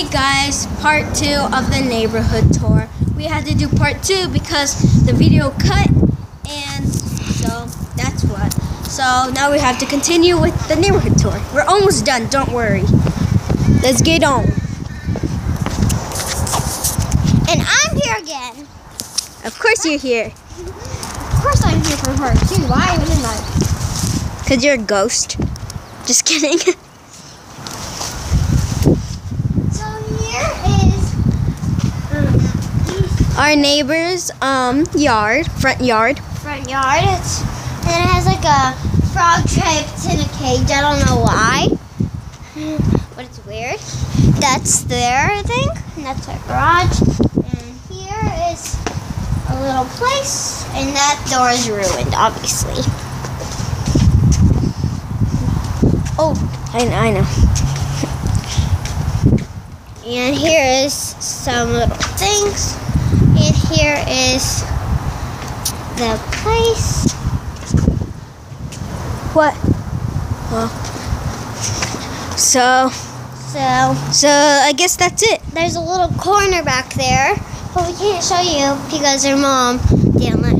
Hey guys, part two of the neighborhood tour. We had to do part two because the video cut, and so that's what. So now we have to continue with the neighborhood tour. We're almost done, don't worry. Let's get on. And I'm here again. Of course you're here, Of course I'm here for her too. Why wouldn't I? because you're a ghost. Just kidding. So here is um, Our neighbor's um yard, front yard. front yard. It's and it has like a frog trapped in a cage. I don't know why, but it's weird. That's there, I think, and that's our garage. And here is a little place, and that door is ruined, obviously. Oh, I, I know. And here is some little things. Is the place. What? Well, So, So so I guess that's it. there's a little corner back there, but we can't show you because your mom didn't let